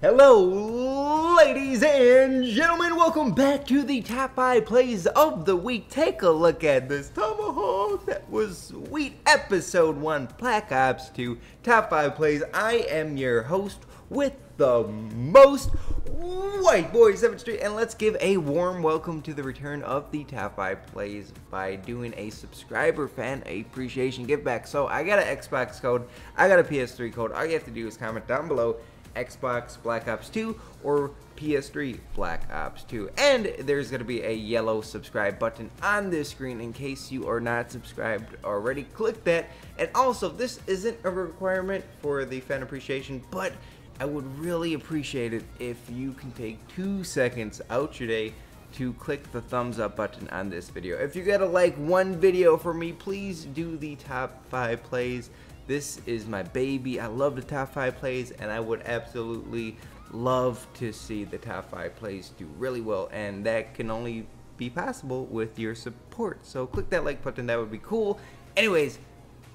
Hello, ladies and gentlemen. Welcome back to the top five plays of the week. Take a look at this tomahawk. That was sweet. Episode one, Black Ops 2, top five plays. I am your host with the most, White Boy 7th Street, and let's give a warm welcome to the return of the top five plays by doing a subscriber fan appreciation give back. So I got an Xbox code, I got a PS3 code. All you have to do is comment down below Xbox Black Ops 2 or PS3 Black Ops 2. And there's going to be a yellow subscribe button on this screen in case you are not subscribed already. Click that. And also, this isn't a requirement for the fan appreciation, but I would really appreciate it if you can take two seconds out your day to click the thumbs up button on this video. If you gotta like one video for me, please do the top five plays. This is my baby. I love the top five plays, and I would absolutely love to see the top five plays do really well, and that can only be possible with your support. So click that like button, that would be cool. Anyways,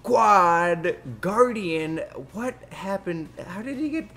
Quad Guardian, what happened? How did he get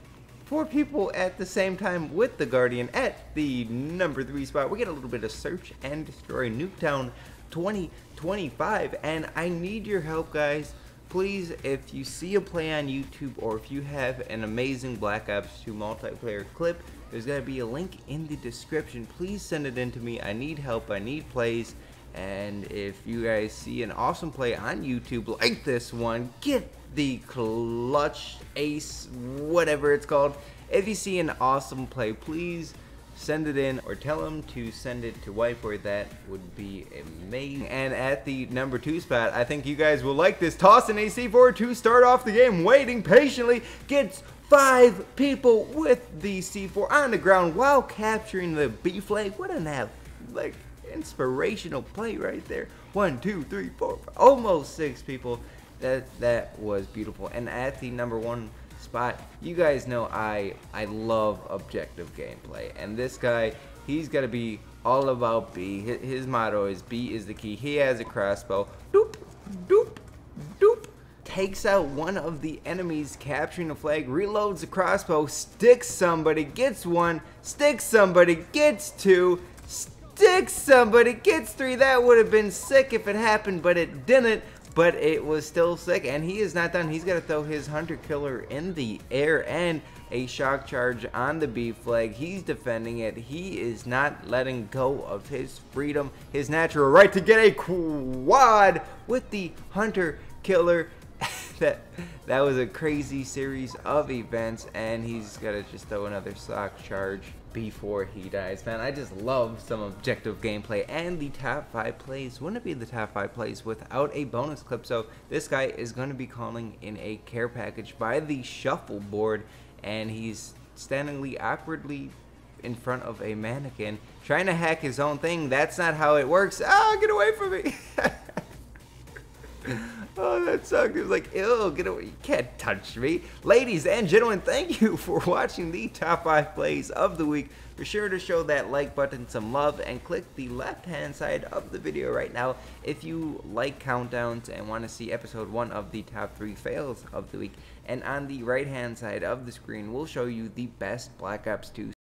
four people at the same time with the Guardian at the number three spot? We get a little bit of search and destroy Nuketown 2025, and I need your help, guys please, if you see a play on YouTube or if you have an amazing Black Ops 2 multiplayer clip, there's going to be a link in the description. Please send it in to me. I need help. I need plays. And if you guys see an awesome play on YouTube like this one, get the clutch ace, whatever it's called. If you see an awesome play, please send it in or tell them to send it to White Boy. That would be amazing. And at the number two spot, I think you guys will like this. Tossing a C4 to start off the game, waiting patiently, gets five people with the C4 on the ground while capturing the B flag. What an have like inspirational play right there. One, two, three, four, almost six people. That that was beautiful. And at the number one spot. You guys know I I love objective gameplay, and this guy he's gonna be all about B. His, motto is B is the key. He has a crossbow. Doop, doop, doop. Takes out one of the enemies, capturing the flag, reloads the crossbow, sticks somebody, gets one, sticks somebody, gets two, sticks somebody, gets three. That would have been sick if it happened, but it didn't but it was still sick and he is not done. He's got to throw his hunter killer in the air and a shock charge on the B flag. He's defending it. He is not letting go of his freedom his natural right to get a quad with the hunter killer. That that was a crazy series of events and he's got to just throw another shock charge before he dies. Man, I just love some objective gameplay and the top 5 plays. Wouldn't be the top 5 plays without a bonus clip? So this guy is going to be calling in a care package by the shuffleboard and he's standingly awkwardly in front of a mannequin trying to hack his own thing. That's not how it works. Ah, get away from me. Oh, that sucked. It was like, ew, get away. You can't touch me. Ladies and gentlemen, thank you for watching the top 5 plays of the week. Be sure to show that like button some love and click the left hand side of the video right now if you like countdowns and want to see episode 1 of the top 3 fails of the week. And on the right hand side of the screen, we'll show you the best Black Ops 2